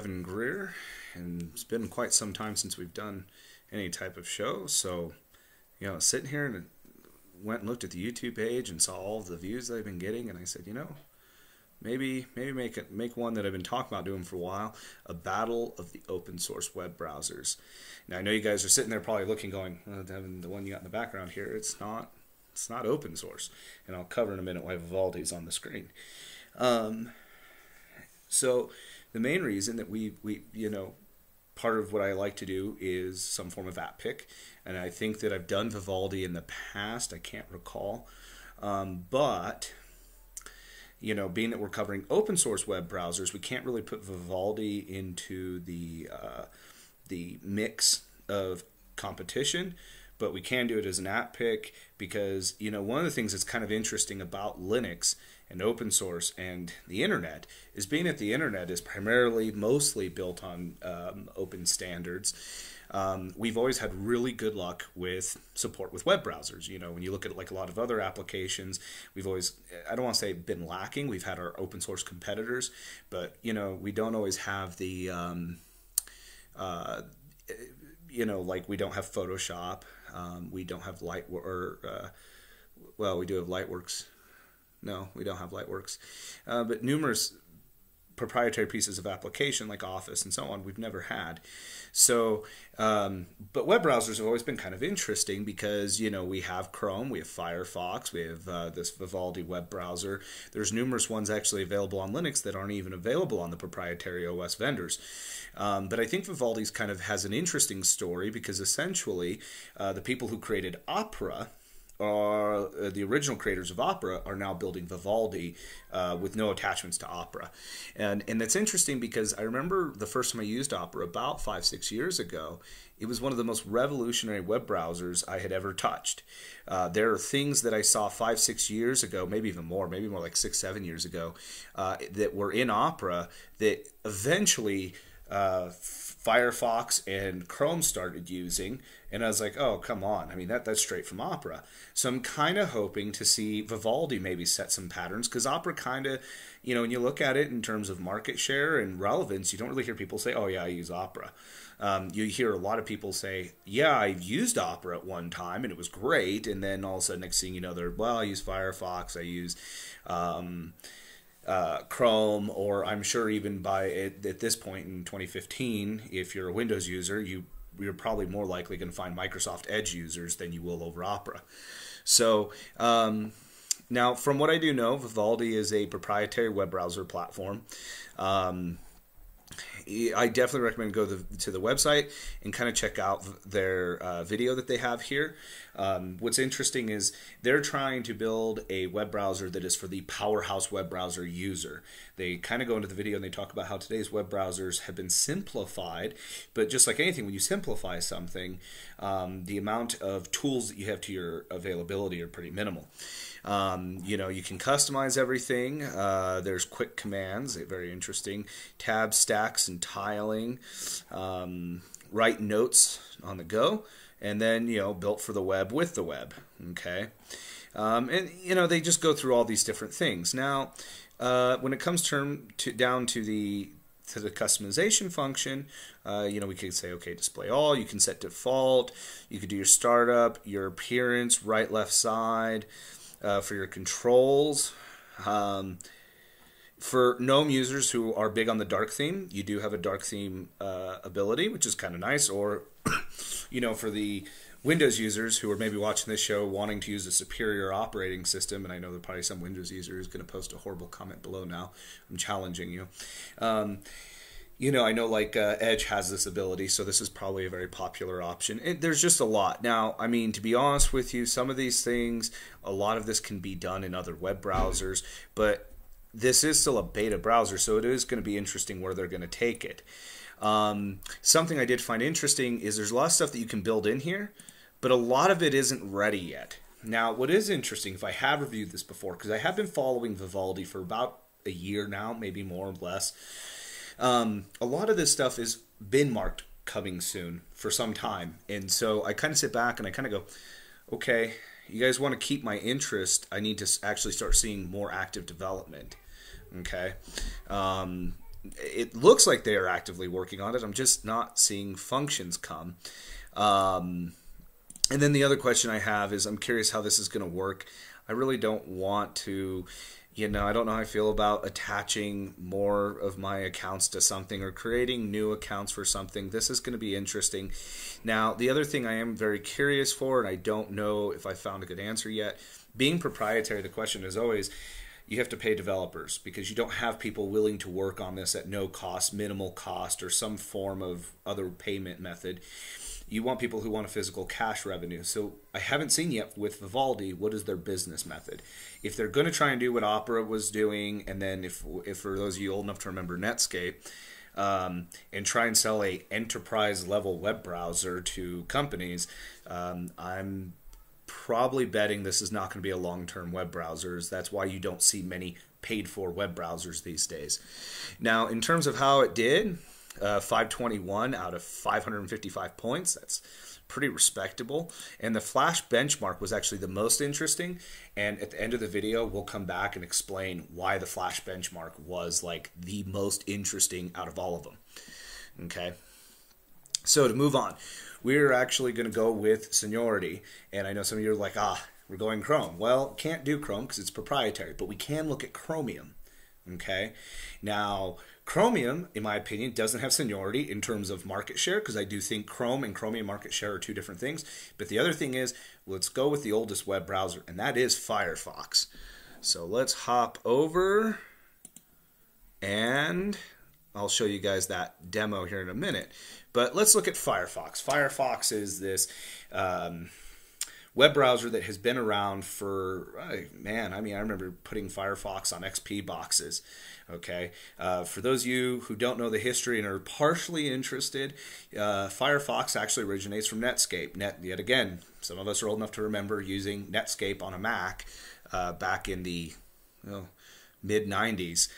Devon Grier, and it's been quite some time since we've done any type of show. So, you know, sitting here and went and looked at the YouTube page and saw all the views that I've been getting, and I said, you know, maybe maybe make it make one that I've been talking about doing for a while, a battle of the open source web browsers. Now I know you guys are sitting there probably looking, going, oh, Devon, the one you got in the background here, it's not it's not open source, and I'll cover in a minute why Vivaldi's on the screen. Um, so the main reason that we we you know part of what I like to do is some form of app pick, and I think that I've done Vivaldi in the past. I can't recall, um, but you know, being that we're covering open source web browsers, we can't really put Vivaldi into the uh, the mix of competition, but we can do it as an app pick because you know one of the things that's kind of interesting about Linux and open source and the internet is being that the internet is primarily mostly built on um, open standards. Um, we've always had really good luck with support with web browsers. You know, when you look at like a lot of other applications, we've always, I don't want to say been lacking. We've had our open source competitors, but you know, we don't always have the, um, uh, you know, like we don't have Photoshop, um, we don't have Light or, uh, well, we do have Lightworks no, we don't have Lightworks. Uh, but numerous proprietary pieces of application like Office and so on, we've never had. So, um, but web browsers have always been kind of interesting because, you know, we have Chrome, we have Firefox, we have uh, this Vivaldi web browser. There's numerous ones actually available on Linux that aren't even available on the proprietary OS vendors. Um, but I think Vivaldi's kind of has an interesting story because essentially uh, the people who created Opera are uh, the original creators of opera are now building Vivaldi uh, with no attachments to opera, and and that's interesting because I remember the first time I used opera about five six years ago. It was one of the most revolutionary web browsers I had ever touched. Uh, there are things that I saw five six years ago, maybe even more, maybe more like six seven years ago, uh, that were in opera that eventually. Uh, Firefox and Chrome started using, and I was like, oh, come on. I mean, that that's straight from Opera. So I'm kind of hoping to see Vivaldi maybe set some patterns because Opera kind of, you know, when you look at it in terms of market share and relevance, you don't really hear people say, oh, yeah, I use Opera. Um, you hear a lot of people say, yeah, I've used Opera at one time and it was great. And then all of a sudden, next thing you know, they're, well, I use Firefox, I use. Um, uh, Chrome, or I'm sure even by at, at this point in 2015, if you're a Windows user, you you're probably more likely going to find Microsoft Edge users than you will over Opera. So um, now, from what I do know, Vivaldi is a proprietary web browser platform. Um, I definitely recommend go to the, to the website and kind of check out their uh, video that they have here. Um, what's interesting is they're trying to build a web browser that is for the powerhouse web browser user. They kind of go into the video and they talk about how today's web browsers have been simplified, but just like anything, when you simplify something, um, the amount of tools that you have to your availability are pretty minimal. Um, you know, you can customize everything. Uh, there's quick commands, very interesting. Tab stacks and tiling. Um, write notes on the go. And then, you know, built for the web with the web. Okay. Um, and, you know, they just go through all these different things. Now, uh, when it comes term to, down to the to the customization function, uh, you know, we could say, okay, display all. You can set default. You could do your startup, your appearance, right, left side uh, for your controls. Um, for GNOME users who are big on the dark theme, you do have a dark theme uh, ability, which is kind of nice. Or, you know, for the Windows users who are maybe watching this show wanting to use a superior operating system, and I know there probably some Windows user who's going to post a horrible comment below now. I'm challenging you. Um, you know, I know like uh, Edge has this ability, so this is probably a very popular option. And there's just a lot. Now, I mean, to be honest with you, some of these things, a lot of this can be done in other web browsers, but this is still a beta browser, so it is going to be interesting where they're going to take it. Um, something I did find interesting is there's a lot of stuff that you can build in here, but a lot of it isn't ready yet. Now, what is interesting, if I have reviewed this before, because I have been following Vivaldi for about a year now, maybe more or less um, a lot of this stuff has been marked coming soon for some time. And so I kind of sit back and I kind of go, okay, you guys want to keep my interest. I need to actually start seeing more active development. Okay. Um, it looks like they are actively working on it. I'm just not seeing functions come. Um, and then the other question I have is I'm curious how this is going to work. I really don't want to, you know, I don't know how I feel about attaching more of my accounts to something or creating new accounts for something. This is going to be interesting. Now, the other thing I am very curious for, and I don't know if I found a good answer yet, being proprietary, the question is always, you have to pay developers because you don't have people willing to work on this at no cost, minimal cost, or some form of other payment method you want people who want a physical cash revenue. So I haven't seen yet with Vivaldi what is their business method. If they're going to try and do what Opera was doing, and then if if for those of you old enough to remember Netscape, um, and try and sell a enterprise level web browser to companies, um, I'm probably betting this is not going to be a long term web browsers. That's why you don't see many paid for web browsers these days. Now, in terms of how it did, uh, 521 out of 555 points. That's pretty respectable. And the flash benchmark was actually the most interesting. And at the end of the video, we'll come back and explain why the flash benchmark was like the most interesting out of all of them. Okay. So to move on, we're actually going to go with seniority. And I know some of you are like, ah, we're going Chrome. Well, can't do Chrome because it's proprietary, but we can look at Chromium. Okay. Now, Chromium, in my opinion, doesn't have seniority in terms of market share because I do think Chrome and Chromium market share are two different things. But the other thing is, let's go with the oldest web browser, and that is Firefox. So let's hop over and I'll show you guys that demo here in a minute. But let's look at Firefox. Firefox is this um, web browser that has been around for, man, I mean, I remember putting Firefox on XP boxes. Okay, uh, for those of you who don't know the history and are partially interested, uh, Firefox actually originates from Netscape. Net, yet again, some of us are old enough to remember using Netscape on a Mac uh, back in the well, mid 90s,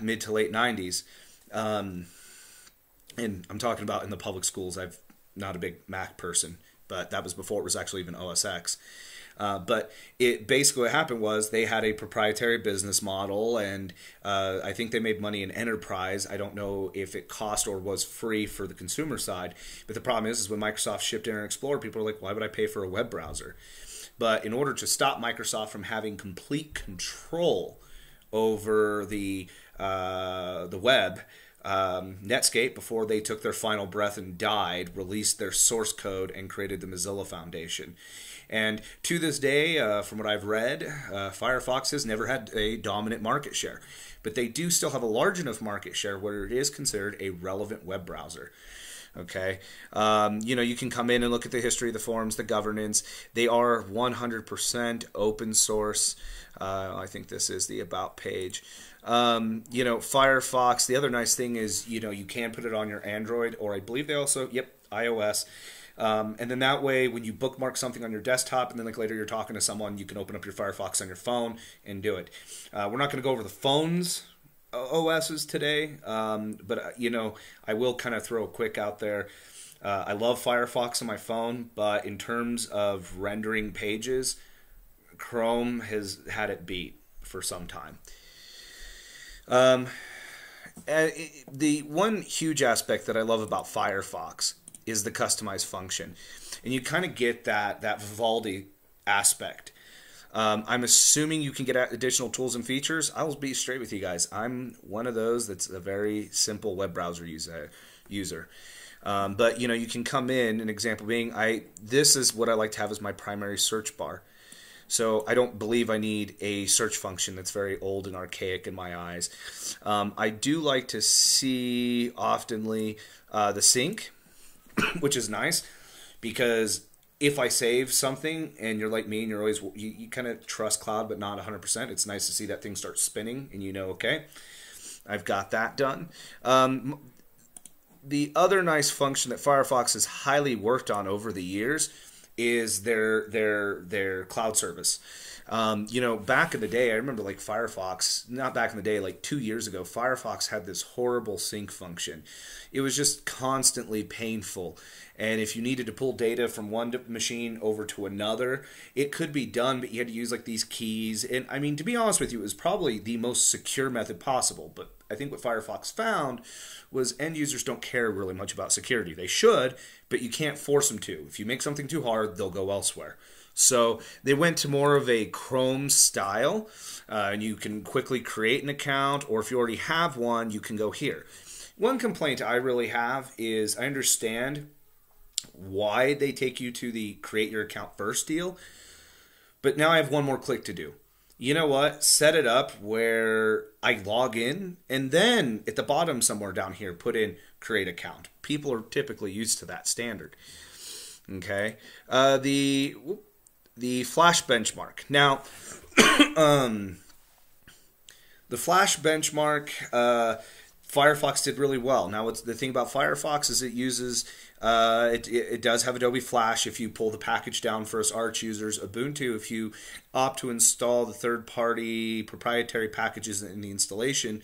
mid to late 90s. Um, and I'm talking about in the public schools. I'm not a big Mac person, but that was before it was actually even OS X. Uh, but it basically what happened was they had a proprietary business model, and uh, I think they made money in enterprise. I don't know if it cost or was free for the consumer side. But the problem is, is when Microsoft shipped Internet Explorer, people are like, why would I pay for a web browser? But in order to stop Microsoft from having complete control over the uh, the web, um, Netscape, before they took their final breath and died, released their source code and created the Mozilla Foundation. And to this day, uh, from what I've read, uh, Firefox has never had a dominant market share. But they do still have a large enough market share where it is considered a relevant web browser. Okay. Um, you know, you can come in and look at the history of the forums, the governance. They are 100% open source. Uh, I think this is the About page. Um, you know, Firefox, the other nice thing is, you know, you can put it on your Android, or I believe they also, yep, iOS. Um, and then that way, when you bookmark something on your desktop, and then like later you're talking to someone, you can open up your Firefox on your phone and do it. Uh, we're not going to go over the phones OSs today, um, but uh, you know I will kind of throw a quick out there. Uh, I love Firefox on my phone, but in terms of rendering pages, Chrome has had it beat for some time. Um, the one huge aspect that I love about Firefox is the customized function, and you kind of get that that Vivaldi aspect. Um, I'm assuming you can get additional tools and features. I will be straight with you guys. I'm one of those that's a very simple web browser user. user. Um, but you know, you can come in. An example being, I this is what I like to have as my primary search bar. So I don't believe I need a search function that's very old and archaic in my eyes. Um, I do like to see oftenly uh, the sync which is nice because if I save something and you're like me and you're always you, you kind of trust cloud but not 100%, it's nice to see that thing start spinning and you know okay, I've got that done. Um, the other nice function that Firefox has highly worked on over the years is their their their cloud service. Um, you know, back in the day, I remember like Firefox, not back in the day, like two years ago, Firefox had this horrible sync function. It was just constantly painful. And if you needed to pull data from one machine over to another, it could be done, but you had to use like these keys. And I mean, to be honest with you, it was probably the most secure method possible. But I think what Firefox found was end users don't care really much about security. They should, but you can't force them to. If you make something too hard, they'll go elsewhere. So they went to more of a Chrome style, uh, and you can quickly create an account, or if you already have one, you can go here. One complaint I really have is I understand why they take you to the create your account first deal, but now I have one more click to do. You know what? Set it up where I log in and then at the bottom somewhere down here put in create account. People are typically used to that standard. Okay. Uh, the the flash benchmark. Now, um, the flash benchmark. Uh, Firefox did really well. Now, the thing about Firefox is it uses uh, it, it, does have Adobe Flash if you pull the package down for us Arch users. Ubuntu, if you opt to install the third-party proprietary packages in the installation,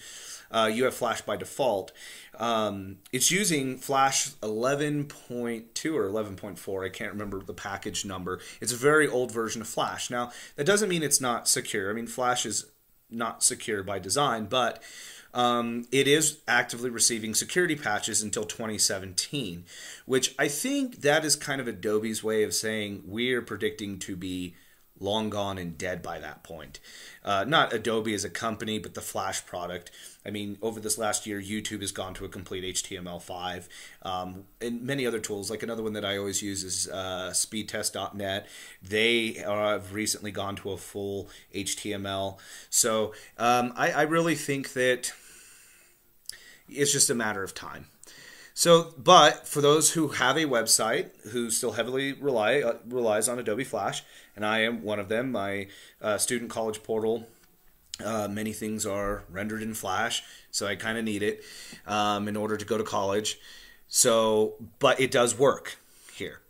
uh, you have Flash by default. Um, it's using Flash 11.2 or 11.4. I can't remember the package number. It's a very old version of Flash. Now, that doesn't mean it's not secure. I mean, Flash is not secure by design, but um, it is actively receiving security patches until 2017, which I think that is kind of Adobe's way of saying we're predicting to be long gone and dead by that point. Uh, not Adobe as a company, but the Flash product. I mean, over this last year, YouTube has gone to a complete HTML5, um, and many other tools. Like another one that I always use is uh, SpeedTest.net. They have recently gone to a full HTML. So um, I, I really think that it's just a matter of time. So, but for those who have a website who still heavily rely uh, relies on Adobe Flash, and I am one of them, my uh, student college portal, uh, many things are rendered in Flash, so I kind of need it um, in order to go to college. So, but it does work here.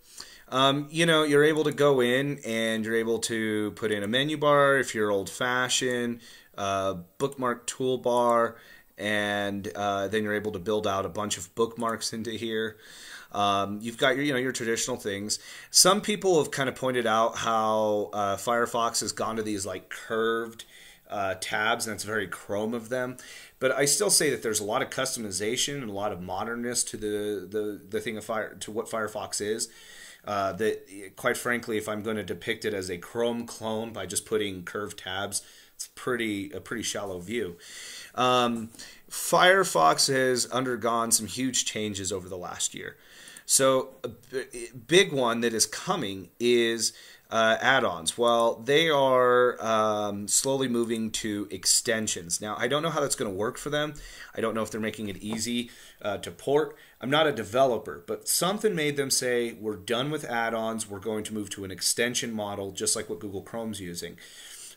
Um, you know, you're able to go in and you're able to put in a menu bar if you're old fashioned, uh, bookmark toolbar and uh, then you're able to build out a bunch of bookmarks into here. Um, you've got your, you know, your traditional things. Some people have kind of pointed out how uh, Firefox has gone to these like curved uh, tabs, and it's very Chrome of them. But I still say that there's a lot of customization and a lot of modernness to the the, the thing of fire to what Firefox is. Uh, that quite frankly, if I'm going to depict it as a Chrome clone by just putting curved tabs, it's pretty a pretty shallow view. Um, Firefox has undergone some huge changes over the last year. So, a big one that is coming is uh, add-ons. Well, they are um, slowly moving to extensions. Now, I don't know how that's going to work for them. I don't know if they're making it easy uh, to port. I'm not a developer, but something made them say, we're done with add-ons. We're going to move to an extension model, just like what Google Chrome's using.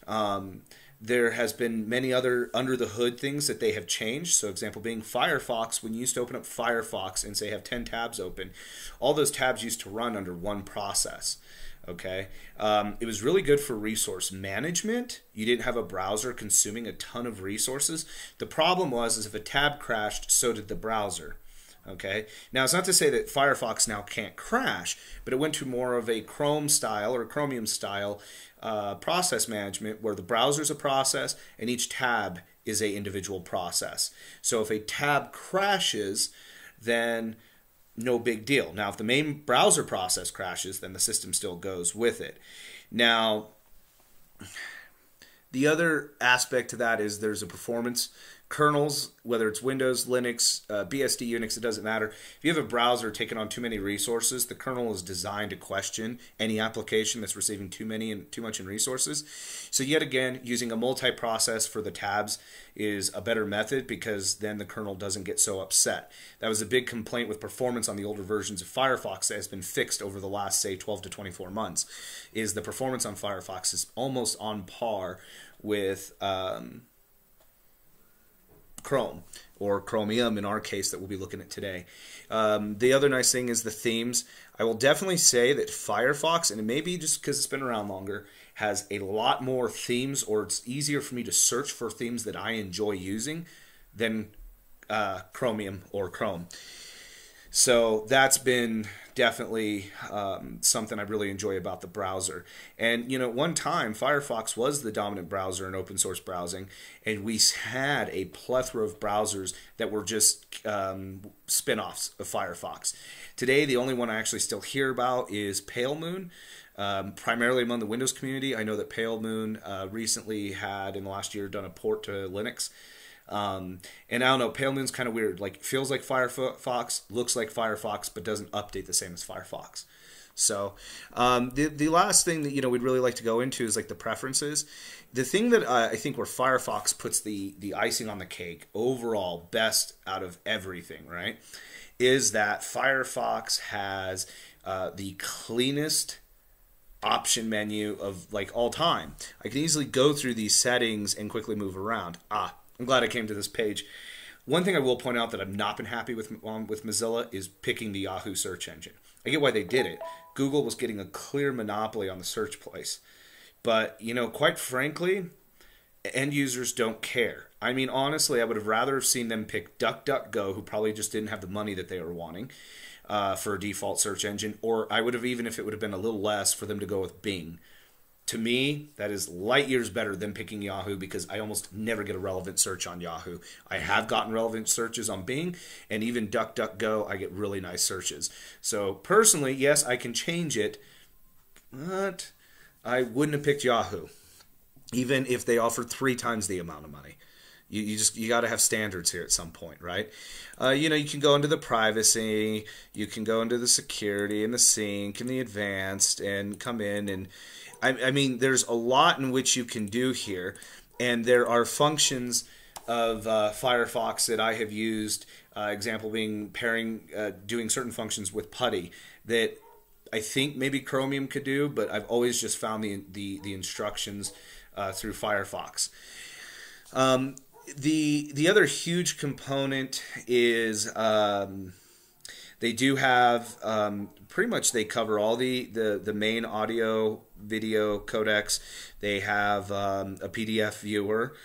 Um, there has been many other under the hood things that they have changed. So, example being Firefox. When you used to open up Firefox and say have ten tabs open, all those tabs used to run under one process. Okay, um, it was really good for resource management. You didn't have a browser consuming a ton of resources. The problem was is if a tab crashed, so did the browser. Okay. Now, it's not to say that Firefox now can't crash, but it went to more of a Chrome style or Chromium style uh, process management where the browser is a process and each tab is a individual process. So if a tab crashes, then no big deal. Now, if the main browser process crashes, then the system still goes with it. Now, the other aspect to that is there's a performance kernels, whether it's Windows, Linux, uh, BSD, Unix, it doesn't matter. If you have a browser taking on too many resources, the kernel is designed to question any application that's receiving too many and too much in resources. So yet again, using a multi-process for the tabs is a better method because then the kernel doesn't get so upset. That was a big complaint with performance on the older versions of Firefox that has been fixed over the last say 12 to 24 months. Is the performance on Firefox is almost on par with um, Chrome or Chromium in our case that we'll be looking at today. Um, the other nice thing is the themes. I will definitely say that Firefox, and it may be just because it's been around longer, has a lot more themes, or it's easier for me to search for themes that I enjoy using than uh, Chromium or Chrome. So that's been definitely um, something I really enjoy about the browser. And you know, one time Firefox was the dominant browser in open source browsing, and we had a plethora of browsers that were just um, spin-offs of Firefox. Today, the only one I actually still hear about is Pale Moon. Um, primarily among the Windows community, I know that Pale Moon uh, recently had in the last year done a port to Linux. Um, and I don't know, Pale Moon's kind of weird. Like feels like Firefox, looks like Firefox, but doesn't update the same as Firefox. So um, the the last thing that you know we'd really like to go into is like the preferences. The thing that uh, I think where Firefox puts the the icing on the cake overall, best out of everything, right, is that Firefox has uh, the cleanest option menu of like all time. I can easily go through these settings and quickly move around. Ah, I'm glad I came to this page. One thing I will point out that I've not been happy with um, with Mozilla is picking the Yahoo search engine. I get why they did it. Google was getting a clear monopoly on the search place. But, you know, quite frankly, end users don't care. I mean, honestly, I would have rather have seen them pick DuckDuckGo, who probably just didn't have the money that they were wanting uh, for a default search engine, or I would have even if it would have been a little less for them to go with Bing to me, that is light years better than picking Yahoo because I almost never get a relevant search on Yahoo. I have gotten relevant searches on Bing, and even DuckDuckGo, I get really nice searches. So personally, yes, I can change it, but I wouldn't have picked Yahoo, even if they offered three times the amount of money. You, you just you got to have standards here at some point, right? Uh, you know, you can go into the privacy, you can go into the security and the sync and the advanced, and come in and I, I mean, there's a lot in which you can do here, and there are functions of uh, Firefox that I have used. Uh, example being pairing, uh, doing certain functions with PuTTY that I think maybe Chromium could do, but I've always just found the the, the instructions uh, through Firefox. Um, the the other huge component is um, they do have um, pretty much they cover all the, the, the main audio video codecs. They have um, a PDF viewer.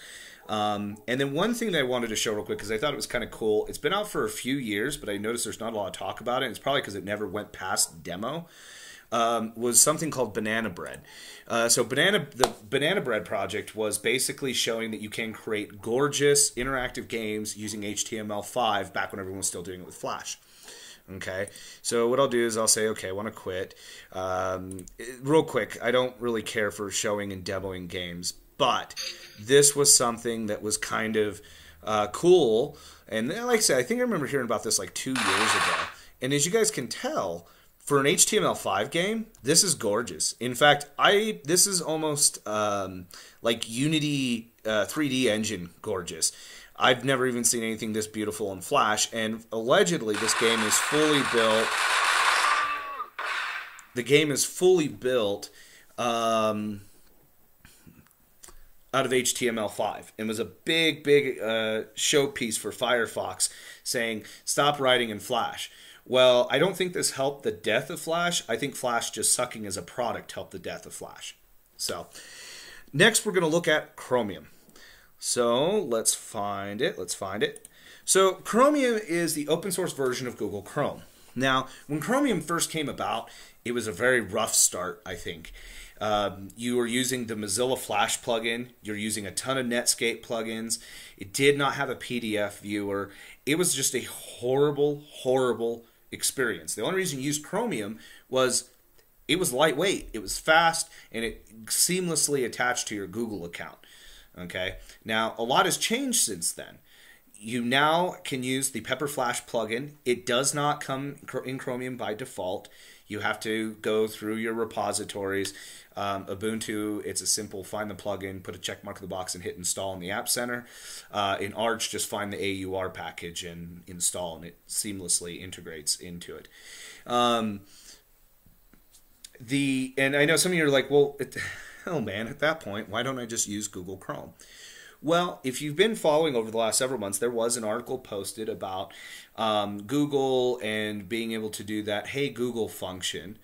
Um, and then one thing that I wanted to show real quick because I thought it was kind of cool. It's been out for a few years, but I noticed there's not a lot of talk about it. It's probably because it never went past demo. Um, was something called Banana Bread. Uh, so banana the Banana Bread project was basically showing that you can create gorgeous interactive games using HTML5 back when everyone was still doing it with Flash. Okay, so what I'll do is I'll say, okay, I want to quit. Um, real quick, I don't really care for showing and demoing games, but this was something that was kind of uh, cool. And like I said, I think I remember hearing about this like two years ago. And as you guys can tell, for an HTML5 game, this is gorgeous. In fact, I this is almost um, like Unity uh, 3D engine gorgeous. I've never even seen anything this beautiful in Flash, and allegedly this game is fully built. The game is fully built um, out of HTML5 and was a big, big uh, showpiece for Firefox saying, stop writing in Flash. Well, I don't think this helped the death of Flash. I think Flash just sucking as a product helped the death of Flash. So, next we're going to look at Chromium. So let's find it. Let's find it. So Chromium is the open source version of Google Chrome. Now, when Chromium first came about, it was a very rough start, I think. Um, you were using the Mozilla Flash plugin. You're using a ton of Netscape plugins. It did not have a PDF viewer. It was just a horrible, horrible experience. The only reason you used Chromium was it was lightweight, it was fast, and it seamlessly attached to your Google account. Okay. Now, a lot has changed since then. You now can use the Pepper Flash plugin. It does not come in Chromium by default. You have to go through your repositories. Um, Ubuntu, it's a simple find the plugin, put a check mark in the box, and hit install in the App Center. Uh, in Arch, just find the AUR package and install, and it seamlessly integrates into it. Um, the and I know some of you are like, well, it, oh man, at that point, why don't I just use Google Chrome? Well, if you've been following over the last several months, there was an article posted about um, Google and being able to do that Hey Google function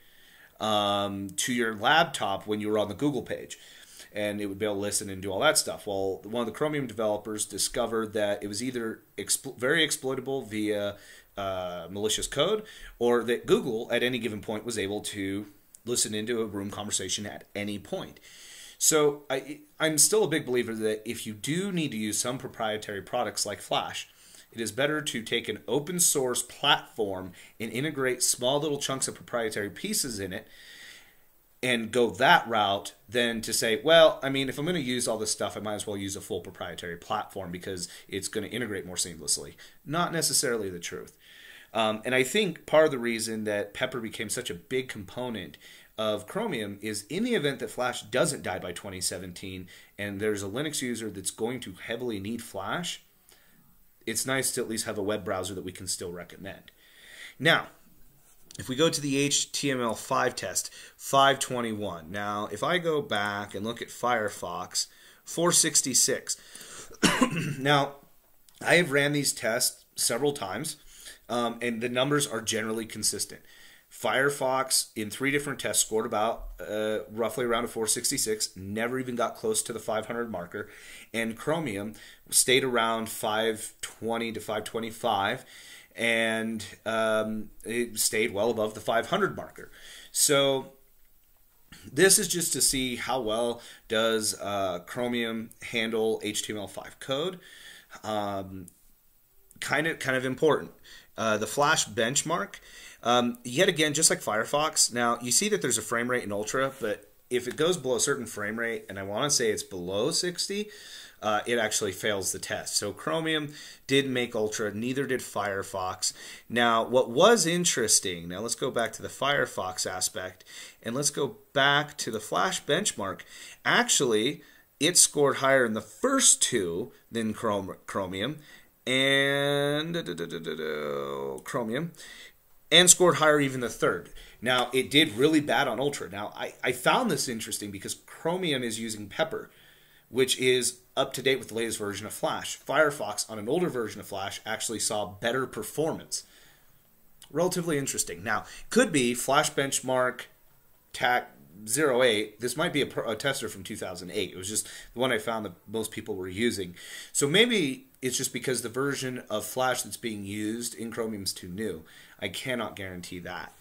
um, to your laptop when you were on the Google page. And it would be able to listen and do all that stuff. Well, one of the Chromium developers discovered that it was either very exploitable via uh, malicious code, or that Google at any given point was able to listen into a room conversation at any point. So I, I'm still a big believer that if you do need to use some proprietary products like Flash, it is better to take an open source platform and integrate small little chunks of proprietary pieces in it and go that route than to say, well, I mean, if I'm going to use all this stuff, I might as well use a full proprietary platform because it's going to integrate more seamlessly. Not necessarily the truth. Um, and I think part of the reason that Pepper became such a big component of Chromium is in the event that Flash doesn't die by 2017 and there's a Linux user that's going to heavily need Flash, it's nice to at least have a web browser that we can still recommend. Now, if we go to the HTML5 test, 521. Now, if I go back and look at Firefox, 466. now, I have ran these tests several times, um, and the numbers are generally consistent. Firefox in three different tests scored about uh, roughly around a 466, never even got close to the 500 marker, and Chromium stayed around 520 to 525 and um, it stayed well above the 500 marker. So this is just to see how well does uh, Chromium handle HTML5 code. Um, kind of kind of important. Uh, the Flash benchmark. Um, yet again, just like Firefox. Now you see that there's a frame rate in Ultra, but if it goes below a certain frame rate, and I want to say it's below 60, uh, it actually fails the test. So Chromium did make Ultra, neither did Firefox. Now, what was interesting, now let's go back to the Firefox aspect, and let's go back to the Flash benchmark. Actually, it scored higher in the first two than Chromium, and Chromium, and scored higher even the third. Now, it did really bad on Ultra. Now, I, I found this interesting because Chromium is using Pepper, which is up to date with the latest version of Flash. Firefox, on an older version of Flash, actually saw better performance. Relatively interesting. Now, could be Flash Benchmark TAC 08. This might be a, a, tester from 2008. It was just the one I found that most people were using. So maybe it's just because the version of Flash that's being used in Chromium is too new. I cannot guarantee that.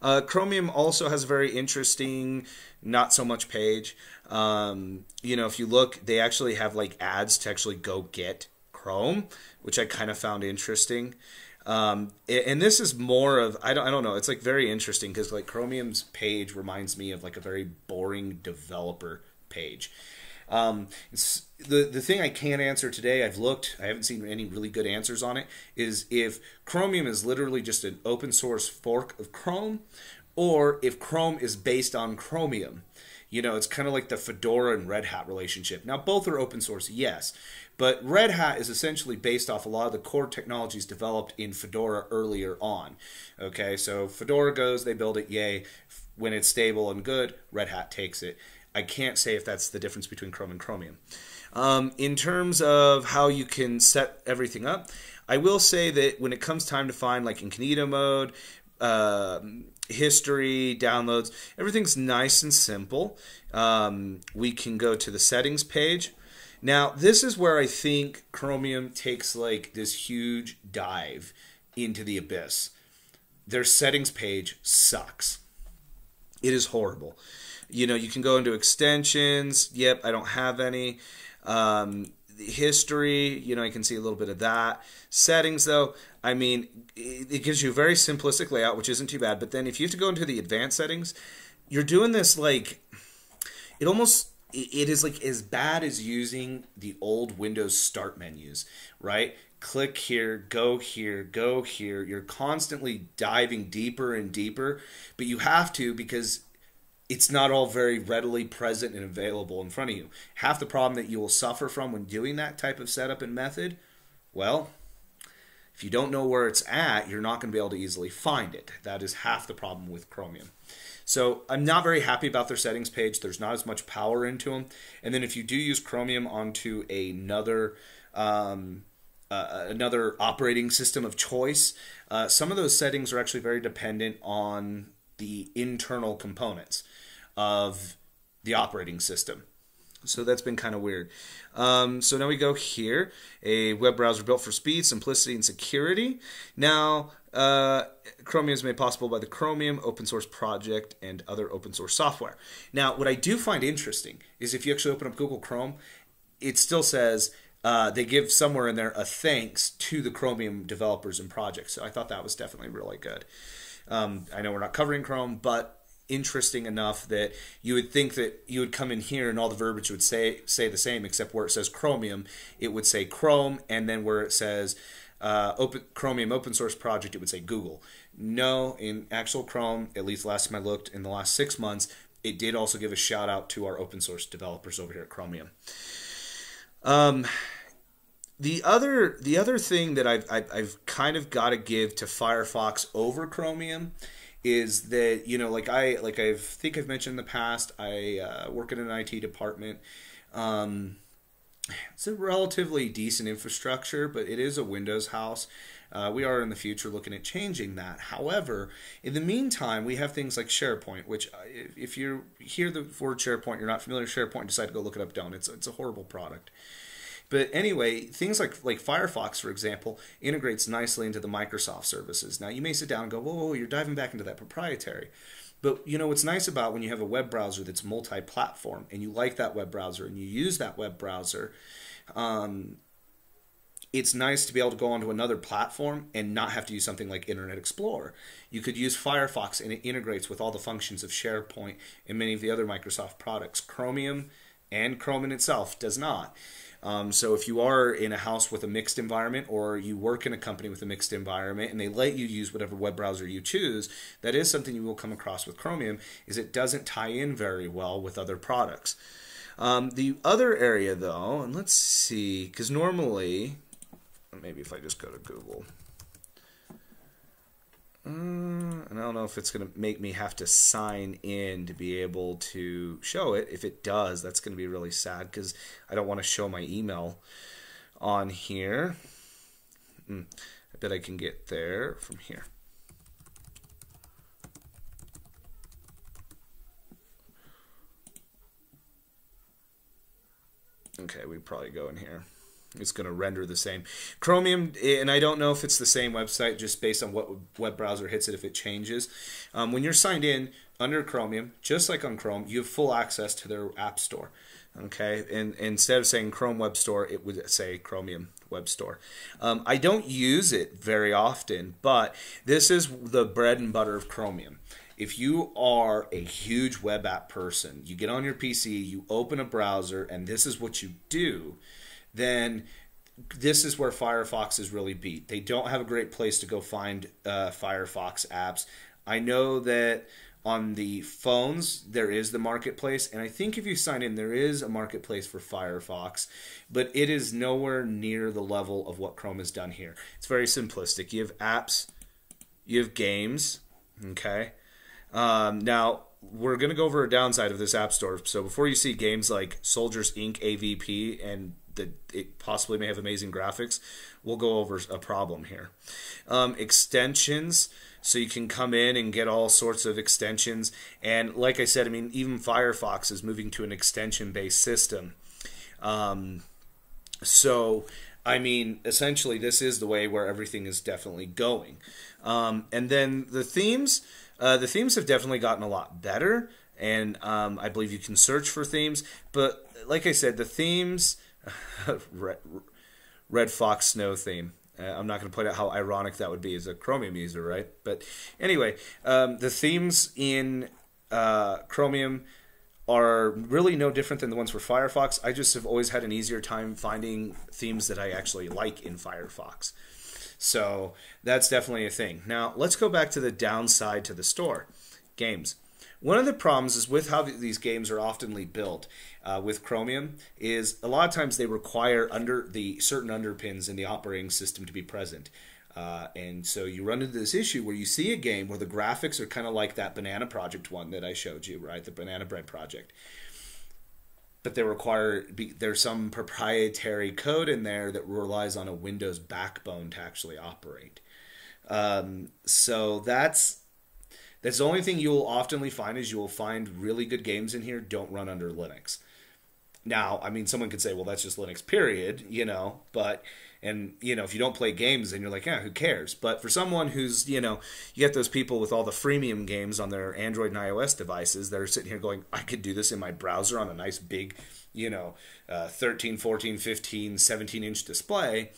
Uh, Chromium also has a very interesting, not so much page. Um, you know, if you look, they actually have like ads to actually go get Chrome, which I kind of found interesting. Um, and this is more of I don't I don't know. It's like very interesting because like Chromium's page reminds me of like a very boring developer page. Um, the the thing I can't answer today, I've looked, I haven't seen any really good answers on it. Is if Chromium is literally just an open source fork of Chrome, or if Chrome is based on Chromium. You know, it's kind of like the Fedora and Red Hat relationship. Now, both are open source, yes, but Red Hat is essentially based off a lot of the core technologies developed in Fedora earlier on. Okay, so Fedora goes, they build it, yay. When it's stable and good, Red Hat takes it. I can't say if that's the difference between Chrome and Chromium. Um, in terms of how you can set everything up, I will say that when it comes time to find like incognito mode, uh, history, downloads. Everything's nice and simple. Um, we can go to the settings page. Now, this is where I think Chromium takes like this huge dive into the abyss. Their settings page sucks. It is horrible. You know, you can go into extensions. Yep, I don't have any. Um, history, you know, I can see a little bit of that. Settings, though, I mean, it gives you a very simplistic layout, which isn't too bad. But then if you have to go into the advanced settings, you're doing this like, it almost, it is like as bad as using the old Windows start menus, right? Click here, go here, go here. You're constantly diving deeper and deeper, but you have to because it's not all very readily present and available in front of you. Half the problem that you will suffer from when doing that type of setup and method, well, if you don't know where it's at, you're not going to be able to easily find it. That is half the problem with Chromium. So I'm not very happy about their settings page. There's not as much power into them. And then if you do use Chromium onto another um, uh, another operating system of choice, uh, some of those settings are actually very dependent on the internal components of the operating system. So that's been kind of weird. Um, so now we go here, a web browser built for speed, simplicity, and security. Now, uh, Chromium is made possible by the Chromium open source project and other open source software. Now, what I do find interesting is if you actually open up Google Chrome, it still says uh, they give somewhere in there a thanks to the Chromium developers and projects. So I thought that was definitely really good. Um, I know we're not covering Chrome, but interesting enough that you would think that you would come in here and all the verbiage would say say the same, except where it says Chromium, it would say Chrome, and then where it says uh, open Chromium open source project, it would say Google. No, in actual Chrome, at least last time I looked, in the last six months, it did also give a shout out to our open source developers over here at Chromium. Um, the other the other thing that I've, I've, I've kind of got to give to Firefox over Chromium is that you know like I like I think I've mentioned in the past I uh, work in an IT department. Um, it's a relatively decent infrastructure, but it is a Windows house. Uh, we are in the future looking at changing that. However, in the meantime, we have things like SharePoint, which uh, if you hear the word SharePoint, you're not familiar with SharePoint, decide to go look it up. Don't. It's it's a horrible product. But anyway, things like like Firefox, for example, integrates nicely into the Microsoft services. Now you may sit down and go, whoa, whoa, you're diving back into that proprietary. But you know what's nice about when you have a web browser that's multi-platform and you like that web browser and you use that web browser, um, it's nice to be able to go onto another platform and not have to use something like Internet Explorer. You could use Firefox and it integrates with all the functions of SharePoint and many of the other Microsoft products. Chromium and Chrome in itself does not. Um, so if you are in a house with a mixed environment or you work in a company with a mixed environment and they let you use whatever web browser you choose, that is something you will come across with Chromium is it doesn't tie in very well with other products. Um, the other area though, and let's see, because normally, maybe if I just go to Google. And I don't know if it's going to make me have to sign in to be able to show it. If it does, that's going to be really sad because I don't want to show my email on here. Mm, I bet I can get there from here. Okay, we probably go in here it's going to render the same. Chromium, and I don't know if it's the same website just based on what web browser hits it if it changes. Um, when you're signed in under Chromium, just like on Chrome, you have full access to their app store. Okay, and instead of saying Chrome Web Store, it would say Chromium Web Store. Um, I don't use it very often, but this is the bread and butter of Chromium if you are a huge web app person, you get on your PC, you open a browser, and this is what you do, then this is where Firefox is really beat. They don't have a great place to go find uh, Firefox apps. I know that on the phones there is the marketplace, and I think if you sign in, there is a marketplace for Firefox, but it is nowhere near the level of what Chrome has done here. It's very simplistic. You have apps, you have games, okay. Um, now we're going to go over a downside of this app store. So before you see games like Soldiers Inc. AVP and that it possibly may have amazing graphics, we'll go over a problem here. Um, extensions, so you can come in and get all sorts of extensions. And like I said, I mean, even Firefox is moving to an extension-based system. Um, so, I mean, essentially, this is the way where everything is definitely going. Um, and then the themes, uh, the themes have definitely gotten a lot better. And um, I believe you can search for themes. But like I said, the themes Red, Red Fox Snow theme. Uh, I'm not going to point out how ironic that would be as a Chromium user, right? But anyway, um, the themes in uh, Chromium are really no different than the ones for Firefox. I just have always had an easier time finding themes that I actually like in Firefox. So that's definitely a thing. Now, let's go back to the downside to the store games. One of the problems is with how these games are oftenly built uh, with Chromium is a lot of times they require under the certain underpins in the operating system to be present. Uh, and so you run into this issue where you see a game where the graphics are kind of like that Banana Project one that I showed you, right? The Banana Bread Project. But they require there's some proprietary code in there that relies on a Windows backbone to actually operate. Um, so that's that's the only thing you will oftenly find is you will find really good games in here don't run under Linux. Now, I mean, someone could say, well, that's just Linux, period, you know, but, and, you know, if you don't play games, then you're like, yeah, who cares? But for someone who's, you know, you get those people with all the freemium games on their Android and iOS devices that are sitting here going, I could do this in my browser on a nice big, you know, uh, 13, 14, 15, 17 inch display.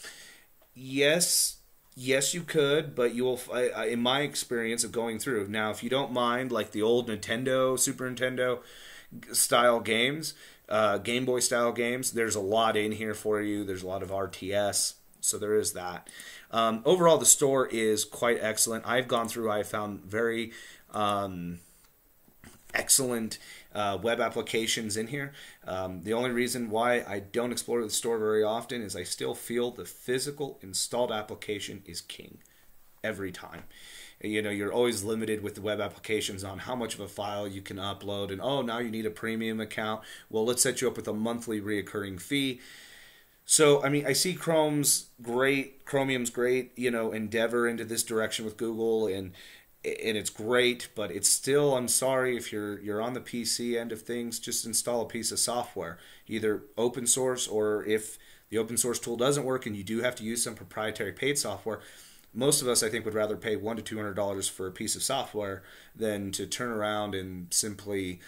Yes, yes, you could, but you will, I, in my experience of going through, now, if you don't mind, like the old Nintendo, Super Nintendo style games, uh, Game Boy style games. There's a lot in here for you. There's a lot of RTS, so there is that. Um, overall, the store is quite excellent. I've gone through. I found very um, excellent uh, web applications in here. Um, the only reason why I don't explore the store very often is I still feel the physical installed application is king every time. You know you're always limited with the web applications on how much of a file you can upload and oh now you need a premium account. Well let's set you up with a monthly reoccurring fee. So i mean i see chrome's great chromium's great you know endeavor into this direction with google and and it's great but it's still i'm sorry if you're you're on the pc end of things just install a piece of software either open source or if the open source tool doesn't work and you do have to use some proprietary paid software most of us, I think, would rather pay one to two hundred dollars for a piece of software than to turn around and simply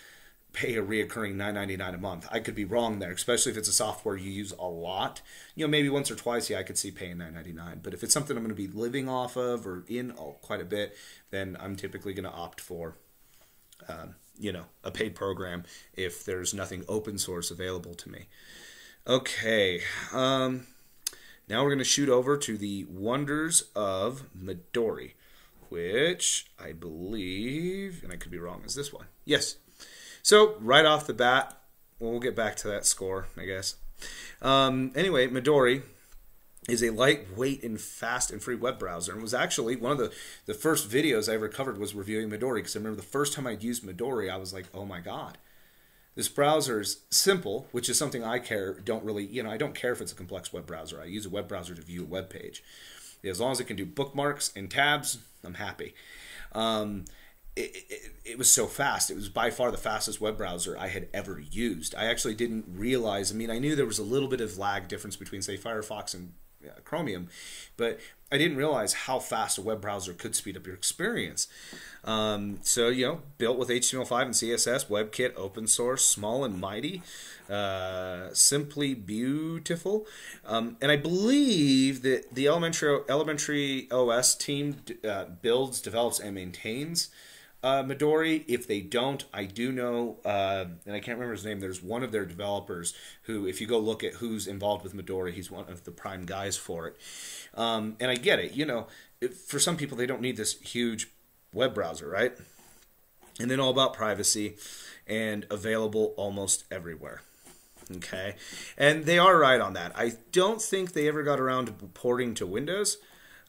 pay a reoccurring nine ninety nine a month. I could be wrong there, especially if it's a software you use a lot. You know, maybe once or twice, yeah, I could see paying nine ninety nine. But if it's something I'm going to be living off of or in quite a bit, then I'm typically going to opt for, um, you know, a paid program if there's nothing open source available to me. Okay. Um, now we're going to shoot over to the Wonders of Midori, which I believe, and I could be wrong, is this one. Yes. So, right off the bat, well, we'll get back to that score, I guess. Um, anyway, Midori is a lightweight and fast and free web browser and was actually one of the, the first videos I ever covered was reviewing Midori because I remember the first time I'd used Midori, I was like, oh my god this browser is simple, which is something I care don't really, you know, I don't care if it's a complex web browser. I use a web browser to view a web page. As long as it can do bookmarks and tabs, I'm happy. Um, it, it, was so fast. It was by far the fastest web browser I had ever used. I actually didn't realize. I mean, I knew there was a little bit of lag difference between, say, Firefox and Chromium, but I didn't realize how fast a web browser could speed up your experience. Um, so, you know, built with HTML5 and CSS, WebKit, open source, small and mighty, uh, simply beautiful. Um, and I believe that the elementary, elementary OS team uh, builds, develops, and maintains uh, Midori. If they don't, I do know, uh, and I can't remember his name. There's one of their developers who, if you go look at who's involved with Midori, he's one of the prime guys for it. Um, and I get it. You know, for some people, they don't need this huge web browser, right? And then all about privacy and available almost everywhere. Okay, and they are right on that. I don't think they ever got around to porting to Windows.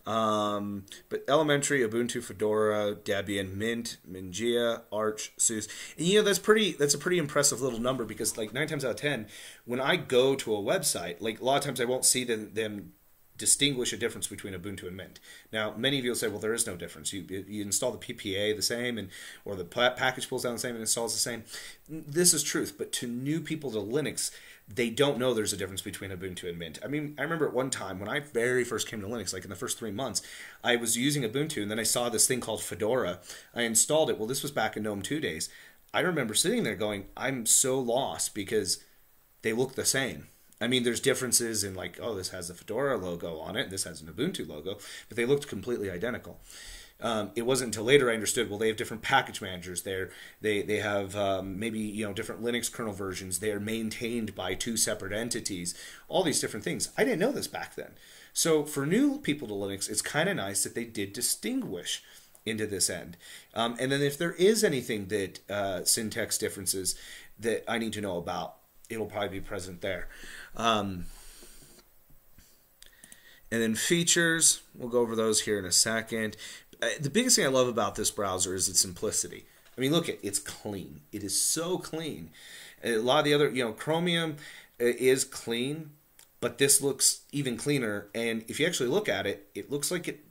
Um, but elementary, Ubuntu, Fedora, Debian, Mint, Mageia, Arch, SUSE. And you know that's pretty that's a pretty impressive little number because like nine times out of ten, when I go to a website, like a lot of times I won't see them, them distinguish a difference between Ubuntu and Mint. Now, many of you will say, well, there is no difference. You, you install the PPA the same, and or the package pulls down the same and installs the same. This is truth, but to new people to Linux, they don't know there's a difference between Ubuntu and Mint. I mean, I remember at one time when I very first came to Linux, like in the first three months, I was using Ubuntu, and then I saw this thing called Fedora. I installed it. Well, this was back in GNOME 2 days. I remember sitting there going, I'm so lost because they look the same. I mean, there's differences in like, oh, this has a Fedora logo on it, this has an Ubuntu logo, but they looked completely identical. Um, it wasn't until later I understood. Well, they have different package managers. There, they they have um, maybe you know different Linux kernel versions. They are maintained by two separate entities. All these different things. I didn't know this back then. So for new people to Linux, it's kind of nice that they did distinguish into this end. Um, and then if there is anything that uh, syntax differences that I need to know about, it'll probably be present there. Um, and then features, we'll go over those here in a second. The biggest thing I love about this browser is its simplicity. I mean, look at it's clean. It is so clean. A lot of the other, you know, Chromium uh, is clean, but this looks even cleaner. And if you actually look at it, it looks like it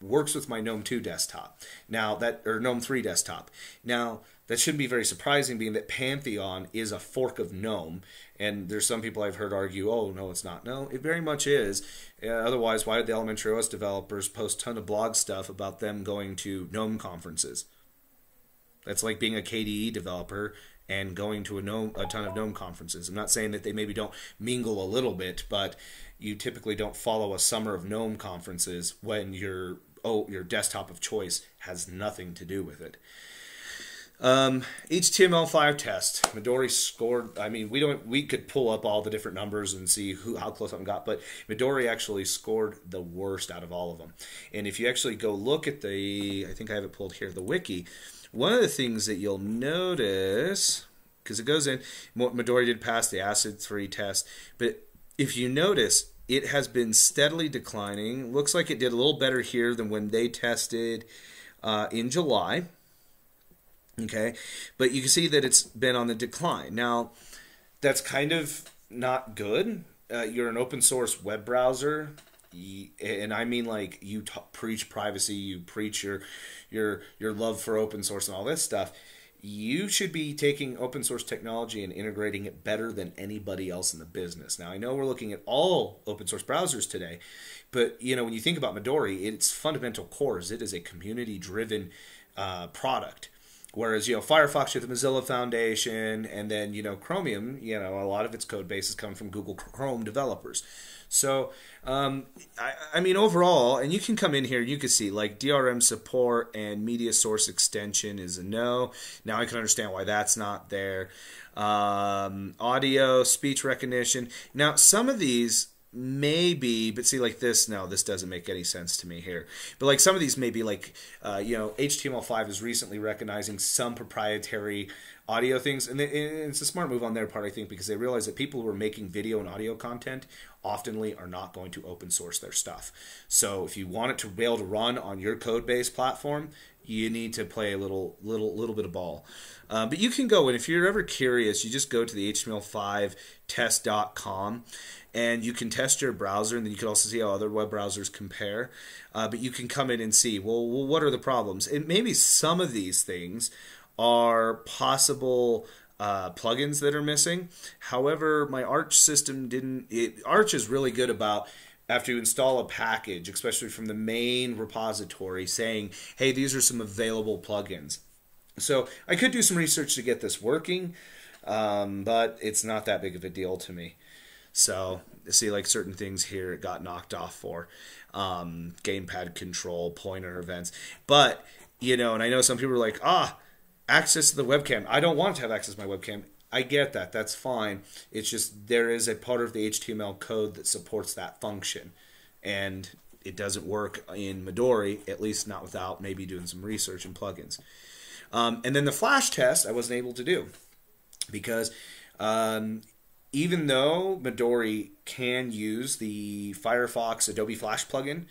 works with my GNOME 2 desktop. Now that or GNOME 3 desktop. Now that shouldn't be very surprising, being that Pantheon is a fork of GNOME. And there's some people I've heard argue, oh, no, it's not. No, it very much is. Uh, otherwise, why did the Elementary OS developers post ton of blog stuff about them going to GNOME conferences? That's like being a KDE developer and going to a, GNOME, a ton of GNOME conferences. I'm not saying that they maybe don't mingle a little bit, but you typically don't follow a summer of GNOME conferences when your oh your desktop of choice has nothing to do with it. Um, HTML5 test. Midori scored. I mean, we don't. We could pull up all the different numbers and see who how close something got, but Midori actually scored the worst out of all of them. And if you actually go look at the, I think I have it pulled here, the wiki. One of the things that you'll notice, because it goes in, Midori did pass the ACID 3 test, but if you notice, it has been steadily declining. Looks like it did a little better here than when they tested uh, in July. Okay, but you can see that it's been on the decline. Now, that's kind of not good. Uh, you're an open source web browser, and I mean like you t- preach privacy, you preach your your your love for open source and all this stuff. You should be taking open source technology and integrating it better than anybody else in the business. Now, I know we're looking at all open source browsers today, but you know when you think about Midori, its fundamental core is it is a community driven uh, product Whereas you know Firefox, you have the Mozilla Foundation, and then you know Chromium. You know a lot of its code base has come from Google Chrome developers. So um, I, I, mean overall, and you can come in here, you can see like DRM support and media source extension is a no. Now I can understand why that's not there. Um, audio, speech recognition. Now some of these maybe but see like this no this doesn't make any sense to me here. But like some of these maybe like uh, you know html5 is recently recognizing some proprietary audio things and it's a smart move on their part i think because they realize that people who are making video and audio content oftenly are not going to open source their stuff. So if you want it to be able to run on your code base platform you need to play a little little little bit of ball. Uh, but you can go and if you're ever curious you just go to the html5 test.com and you can test your browser and then you can also see how other web browsers compare. Uh, but you can come in and see well, what are the problems? And maybe some of these things are possible uh, plugins that are missing. However my arch system didn't it, arch is really good about after you install a package especially from the main repository saying hey these are some available plugins so i could do some research to get this working um, but it's not that big of a deal to me so see like certain things here it got knocked off for um, gamepad control, pointer events. But you know, and I know some people are like, ah, access to the webcam. I don't want to have access to my webcam. I get that. That's fine. It's just there is a part of the HTML code that supports that function, and it doesn't work in Midori, at least not without maybe doing some research and plugins. Um, and then the flash test I wasn't able to do because um, even though Midori can use the Firefox Adobe Flash plugin,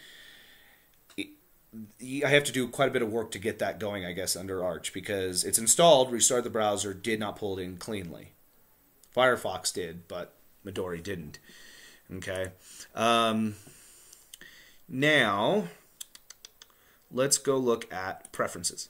I have to do quite a bit of work to get that going, I guess, under Arch because it's installed, restart the browser, did not pull it in cleanly. Firefox did, but Midori didn't. Okay. Um, now, let's go look at preferences.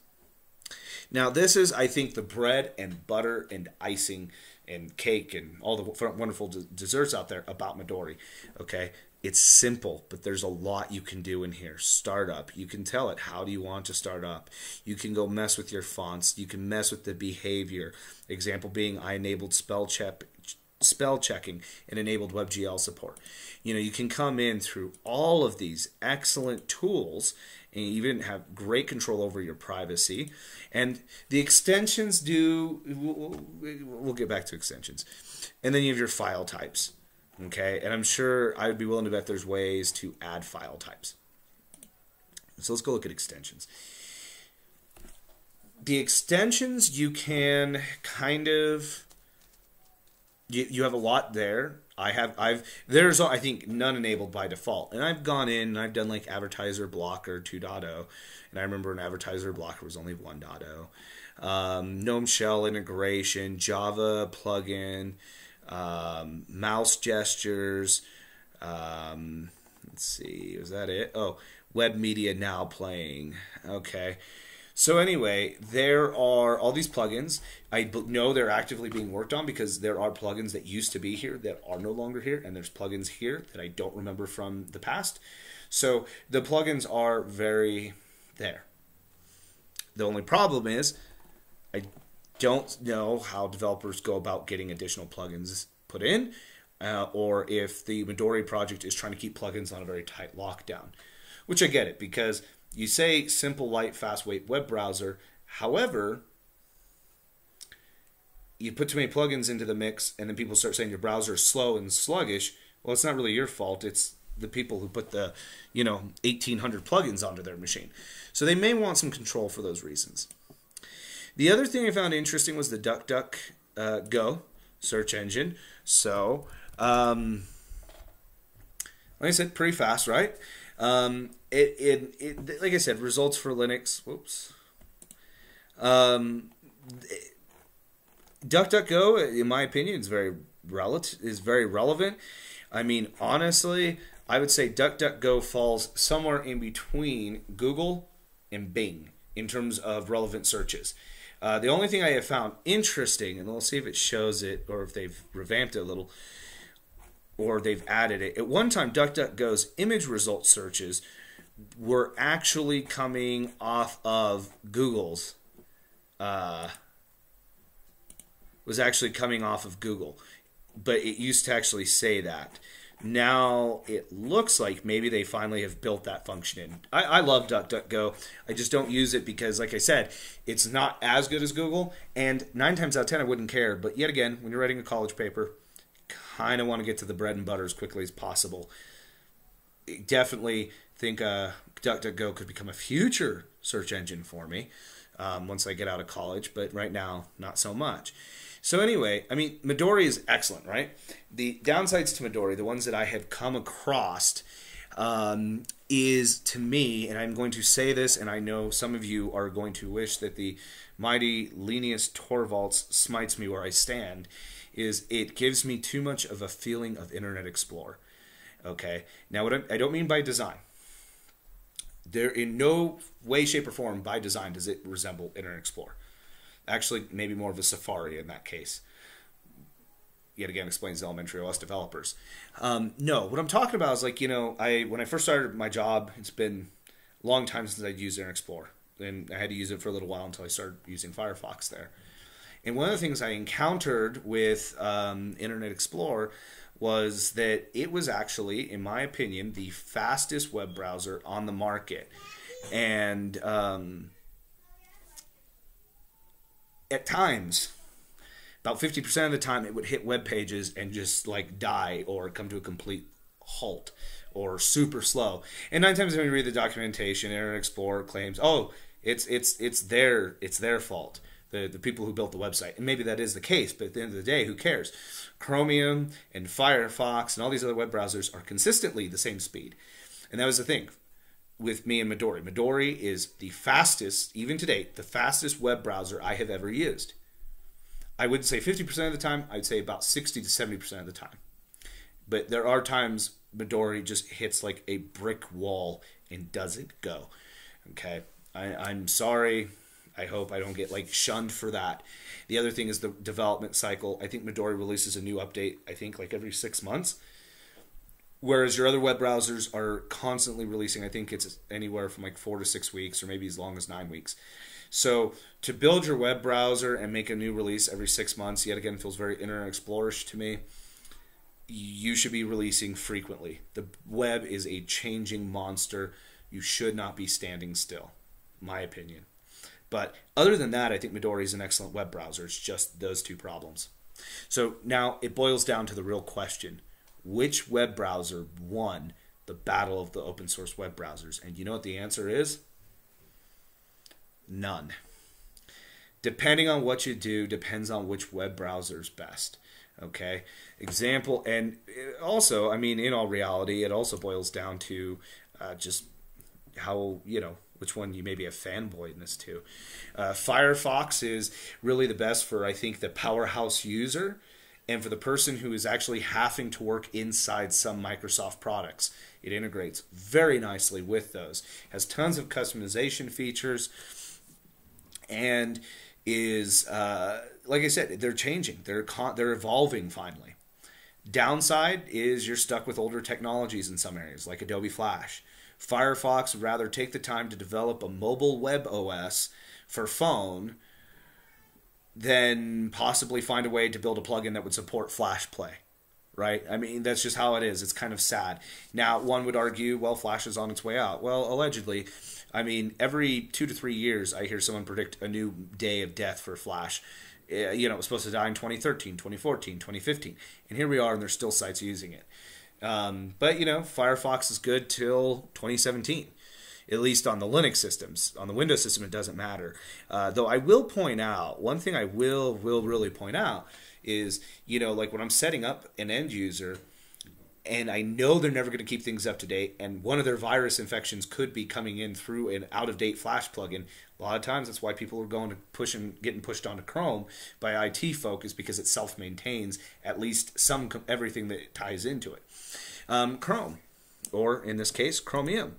Now, this is, I think, the bread and butter and icing and cake and all the wonderful desserts out there about Midori. Okay, it's simple, but there's a lot you can do in here. Startup, you can tell it how do you want to start up. You can go mess with your fonts. You can mess with the behavior. Example being, I enabled spell check spell checking and enabled WebGL support. You know, you can come in through all of these excellent tools and even have great control over your privacy. And the extensions do, we'll, we'll get back to extensions. And then you have your file types. Okay, and I'm sure I would be willing to bet there's ways to add file types. So let's go look at extensions. The extensions you can kind of you, you have a lot there. I have I've there's I think none enabled by default, and I've gone in and I've done like advertiser blocker 2.0, and I remember an advertiser blocker was only 1.0. Um, GNOME Shell integration, Java plugin, um, mouse gestures. Um, let's see, was that it? Oh, web media now playing. Okay, So anyway, there are all these plugins. I know they're actively being worked on because there are plugins that used to be here that are no longer here, and there's plugins here that I don't remember from the past. So the plugins are very there. The only problem is don't know how developers go about getting additional plugins put in, uh, or if the Midori project is trying to keep plugins on a very tight lockdown. Which I get it because you say simple, light, fast weight web browser. However, you put too many plugins into the mix, and then people start saying your browser is slow and sluggish. Well, it's not really your fault. It's the people who put the, you know, 1,800 plugins onto their machine. So they may want some control for those reasons. The other thing I found interesting was the DuckDuck uh, Go search engine. So, um, like I said, pretty fast, right? Um, it, it, it, like I said, results for Linux. Whoops. Um, DuckDuckGo, in my opinion, is very relative is very relevant. I mean, honestly, I would say DuckDuckGo falls somewhere in between Google and Bing in terms of relevant searches. Uh, the only thing I have found interesting, and we'll see if it shows it or if they've revamped it a little, or they've added it. At one time, DuckDuckGo's image result searches were actually coming off of Google's. Uh, was actually coming off of Google, but it used to actually say that. Now it looks like maybe they finally have built that function in. I, I love DuckDuckGo. I just don't use it because, like I said, it's not as good as Google, and nine times out of ten I wouldn't care. But yet again, when you're writing a college paper, kind of want to get to the bread and butter as quickly as possible. Definitely think uh, DuckDuckGo could become a future search engine for me um, once I get out of college, but right now, not so much. So anyway, I mean, Midori is excellent, right? The downsides to Midori, the ones that I have come across, um, is to me, and I'm going to say this, and I know some of you are going to wish that the mighty Linus Torvalds smites me where I stand, is it gives me too much of a feeling of Internet Explorer. Okay, now what I, I don't mean by design. There, in no way, shape, or form, by design, does it resemble Internet Explorer. Actually, maybe more of a Safari in that case. Yet again, explains elementary OS developers. Um, no, what I'm talking about is like you know, I when I first started my job, it's been a long time since I'd used Internet Explorer, and I had to use it for a little while until I started using Firefox there. And one of the things I encountered with um, Internet Explorer was that it was actually, in my opinion, the fastest web browser on the market. And um, at times, about 50% of the time, it would hit web pages and just like die or come to a complete halt or super slow. And nine times when you read the documentation, Internet Explorer claims, oh, it's it's it's their it's their fault the, the people who built the website. And maybe that is the case, but at the end of the day, who cares? Chromium and Firefox and all these other web browsers are consistently the same speed. And that was the thing with me and Midori. Midori is the fastest, even to date, the fastest web browser I have ever used. I wouldn't say 50% of the time, I'd say about 60 to 70% of the time. But there are times Midori just hits like a brick wall and doesn't go. Okay. I, I'm sorry. I hope I don't get like shunned for that. The other thing is the development cycle. I think Midori releases a new update, I think like every six months. Whereas your other web browsers are constantly releasing, I think it's anywhere from like four to six weeks or maybe as long as nine weeks. So to build your web browser and make a new release every six months, yet again, feels very Internet Explorerish to me. You should be releasing frequently. The web is a changing monster. You should not be standing still, my opinion. But other than that, I think Midori is an excellent web browser. It's just those two problems. So now it boils down to the real question which web browser won the battle of the open source web browsers? And you know what the answer is? None. Depending on what you do, depends on which web browser is best. Okay. Example, and also, I mean, in all reality, it also boils down to uh, just how, you know, which one you may maybe have fanboyness to. Uh, Firefox is really the best for, I think, the powerhouse user and for the person who is actually having to work inside some Microsoft products. It integrates very nicely with those. Has tons of customization features. and is uh, like I said, they're changing. They're they're evolving finally. Downside is you're stuck with older technologies in some areas, like Adobe Flash. Firefox would rather take the time to develop a mobile web OS for phone than possibly find a way to build a plugin that would support Flash Play. Right? I mean, that's just how it is. It's kind of sad. Now, one would argue, well, Flash is on its way out. Well, allegedly, I mean, every two to three years, I hear someone predict a new day of death for Flash. Uh, you know, it was supposed to die in 2013, 2014, 2015. And here we are, and there's still sites using it. Um, but, you know, Firefox is good till 2017 at least on the Linux systems. On the Windows system, it doesn't matter. Uh, though I will point out one thing I will will really point out is you know like when I'm setting up an end user. And I know they're never going to keep things up to date. And one of their virus infections could be coming in through an out of date Flash plugin. A lot of times, that's why people are going to push and getting pushed onto Chrome by IT folk, is because it self maintains at least some everything that ties into it. Um, Chrome, or in this case, Chromium.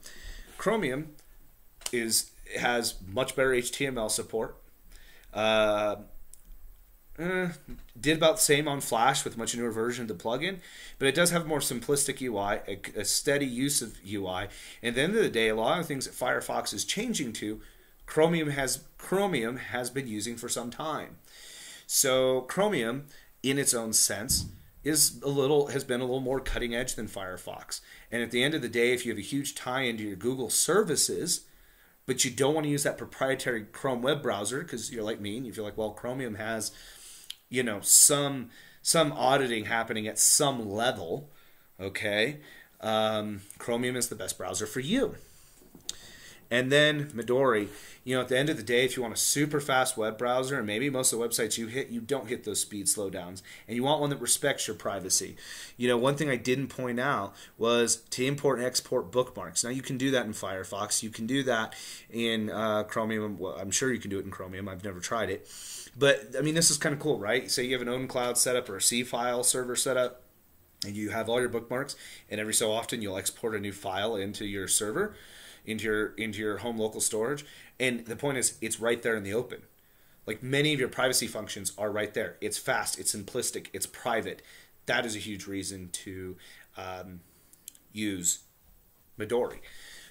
Chromium is has much better HTML support. Uh, eh, did about the same on Flash with much newer version of the plugin, but it does have more simplistic UI, a, a, steady use of UI. And at the end of the day, a lot of things that Firefox is changing to, Chromium has Chromium has been using for some time. So Chromium, in its own sense, is a little has been a little more cutting edge than Firefox. And at the end of the day, if you have a huge tie into your Google services, but you don't want to use that proprietary Chrome web browser because you're like me and you feel like, well, Chromium has, you know, some some auditing happening at some level. Okay, um, Chromium is the best browser for you. And then Midori, you know, at the end of the day, if you want a super fast web browser, and maybe most of the websites you hit, you don't hit those speed slowdowns, and you want one that respects your privacy. You know, one thing I didn't point out was to import and export bookmarks. Now, you can do that in Firefox. You can do that in uh, Chromium. Well, I'm sure you can do it in Chromium. I've never tried it. But, I mean, this is kind of cool, right? Say you have an OwnCloud setup or a Seafile server setup and you have all your bookmarks and every so often you'll export a new file into your server into your into your home local storage. And the point is, it's right there in the open. Like many of your privacy functions are right there. It's fast, it's simplistic, it's private. That is a huge reason to um, use Midori.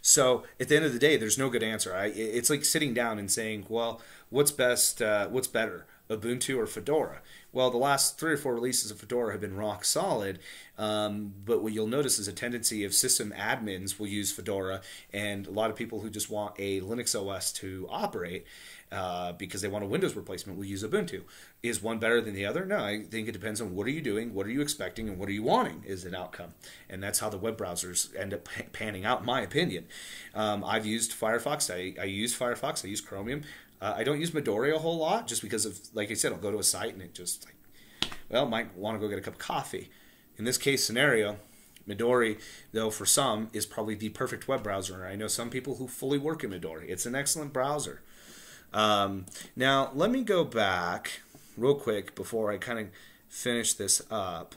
So at the end of the day, there's no good answer. I, it's like sitting down and saying, well, what's best? Uh, what's better, Ubuntu or Fedora? Well, the last three or four releases of Fedora have been rock solid, um, but what you'll notice is a tendency of system admins will use Fedora, and a lot of people who just want a Linux OS to operate uh, because they want a Windows replacement will use Ubuntu. Is one better than the other? No, I think it depends on what are you doing, what are you expecting, and what are you wanting is an outcome. And that's how the web browsers end up panning out, in my opinion. Um, I've used Firefox. I, I use Firefox. I use Chromium. Uh, I don't use Midori a whole lot just because of, like I said, I'll go to a site and it just like, well, might want to go get a cup of coffee. In this case scenario, Midori, though, for some, is probably the perfect web browser. I know some people who fully work in Midori. It's an excellent browser. Um, now, let me go back real quick before I kind of finish this up.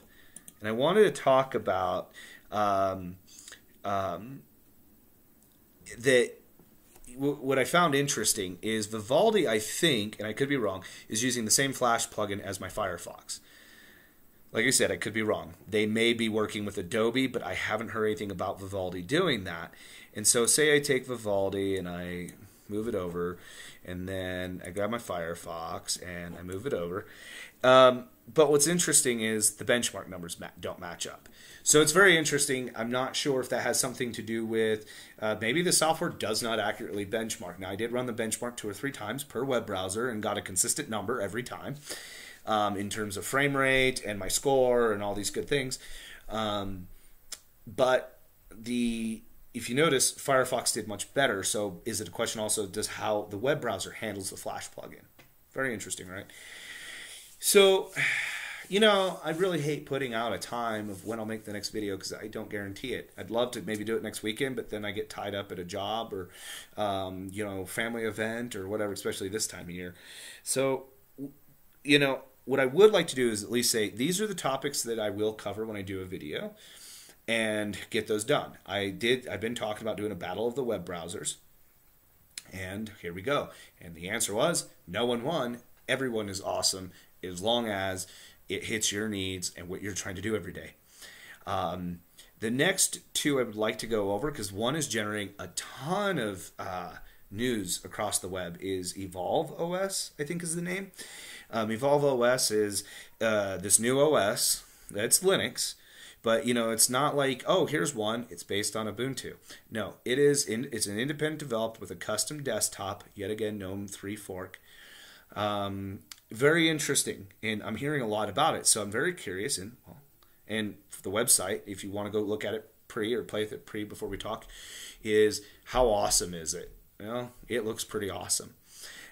And I wanted to talk about um, um, that what I found interesting is Vivaldi, I think, and I could be wrong, is using the same Flash plugin as my Firefox. Like I said, I could be wrong. They may be working with Adobe, but I haven't heard anything about Vivaldi doing that. And so, say I take Vivaldi and I move it over, and then I grab my Firefox and I move it over. Um, but what's interesting is the benchmark numbers ma- don't match up. So it's very interesting. I'm not sure if that has something to do with uh, maybe the software does not accurately benchmark. Now, I did run the benchmark two or three times per web browser and got a consistent number every time um, in terms of frame rate and my score and all these good things. Um, but the if you notice, Firefox did much better. So is it a question also does how the web browser handles the Flash plugin? Very interesting, right? So, you know, I really hate putting out a time of when I'll make the next video because I don't guarantee it. I'd love to maybe do it next weekend, but then I get tied up at a job or, um, you know, family event or whatever, especially this time of year. So, you know, what I would like to do is at least say these are the topics that I will cover when I do a video and get those done. I did I've been talking about doing a battle of the web browsers. And here we go. And the answer was no one won. Everyone is awesome as long as it hits your needs and what you're trying to do every day. Um, the next two I would like to go over because one is generating a ton of uh, news across the web is Evolve OS, I think is the name. Um, Evolve OS is uh, this new OS that's Linux, but you know it's not like oh here's one it's based on Ubuntu. No, it is in, it's an independent developed with a custom desktop. Yet again, GNOME three fork. Um, very interesting, and I'm hearing a lot about it, so I'm very curious. And well, and the website, if you want to go look at it pre or play with it pre before we talk, is how awesome is it? Well, it looks pretty awesome.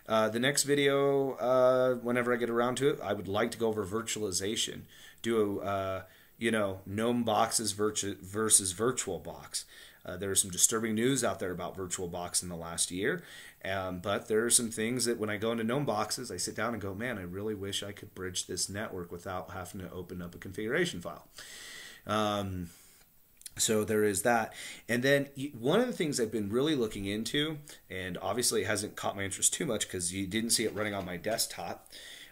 Uh, the next video, uh, whenever I get around to it, I would like to go over virtualization. Do a, uh, you know, GNOME boxes virtu- versus VirtualBox. Uh, there's some disturbing news out there about VirtualBox in the last year, um, but there are some things that when I go into GNOME boxes, I sit down and go, man, I really wish I could bridge this network without having to open up a configuration file. Um, so there is that. And then one of the things I've been really looking into, and obviously it hasn't caught my interest too much because you didn't see it running on my desktop,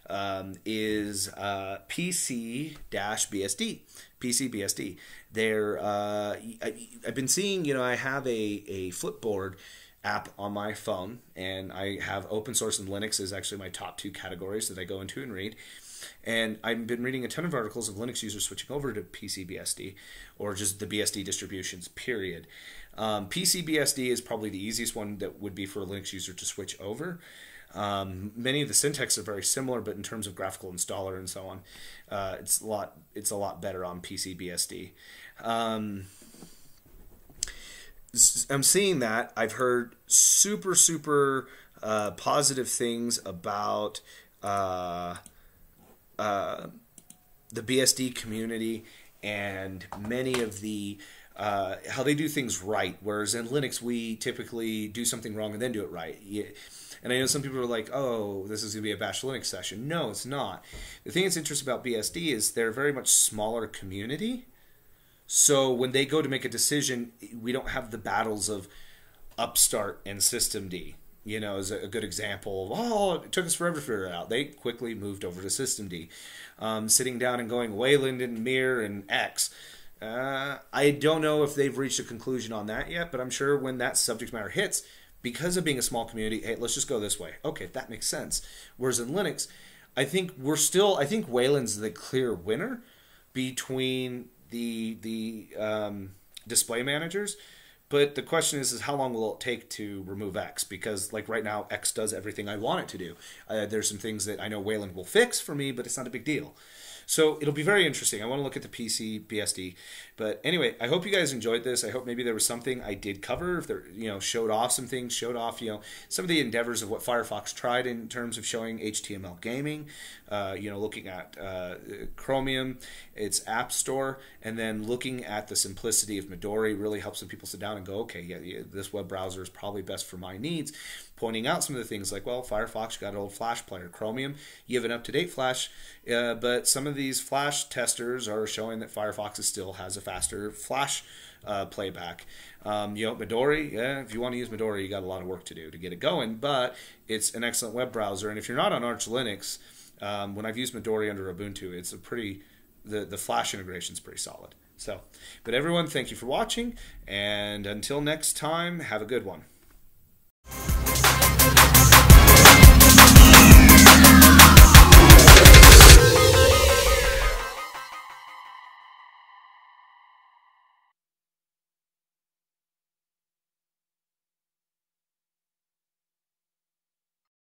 um, is uh, PC BSD. PC BSD. There, uh, I, have been seeing, you know, I have a, a Flipboard app on my phone, and I have open source and Linux is actually my top two categories that I go into and read. And I've been reading a ton of articles of Linux users switching over to PCBSD or just the BSD distributions, period. Um, PCBSD is probably the easiest one that would be for a Linux user to switch over. Um, many of the syntax are very similar, but in terms of graphical installer and so on, uh, it's a lot it's a lot better on PCBSD. Um, I'm seeing that. I've heard super super uh, positive things about uh, uh, the BSD community and many of the uh, how they do things right. Whereas in Linux, we typically do something wrong and then do it right. And I know some people are like, "Oh, this is going to be a Bash Linux session." No, it's not. The thing that's interesting about BSD is they're a very much smaller community. So when they go to make a decision, we don't have the battles of Upstart and Systemd you know, is a good example of, oh, it took us forever to figure it out. They quickly moved over to Systemd. Um, sitting down and going, Wayland and Mir and X. Uh, I don't know if they've reached a conclusion on that yet, but I'm sure when that subject matter hits, because of being a small community, hey, let's just go this way. Okay, that makes sense. Whereas in Linux, I think we're still, I think Wayland's the clear winner between the the um, display managers but the question is, is how long will it take to remove X? Because like right now, X does everything I want it to do. Uh, there's some things that I know Wayland will fix for me, but it's not a big deal. So it'll be very interesting. I want to look at the PC BSD. But anyway, I hope you guys enjoyed this. I hope maybe there was something I did cover. If there, you know, showed off some things, showed off, you know, some of the endeavors of what Firefox tried in terms of showing HTML gaming. Uh, you know, looking at uh, Chromium, its App Store, and then looking at the simplicity of Midori really helps some people sit down and go, okay, yeah, yeah this web browser is probably best for my needs pointing out some of the things like, well, Firefox got an old Flash player. Chromium, you have an up to date Flash, uh, but some of these Flash testers are showing that Firefox still has a faster Flash uh, playback. Um, you know, Midori, yeah, if you want to use Midori, you got a lot of work to do to get it going, but it's an excellent web browser. And if you're not on Arch Linux, um, when I've used Midori under Ubuntu, it's a pretty, the, the Flash integration is pretty solid. So, but everyone, thank you for watching, and until next time, have a good one. Thank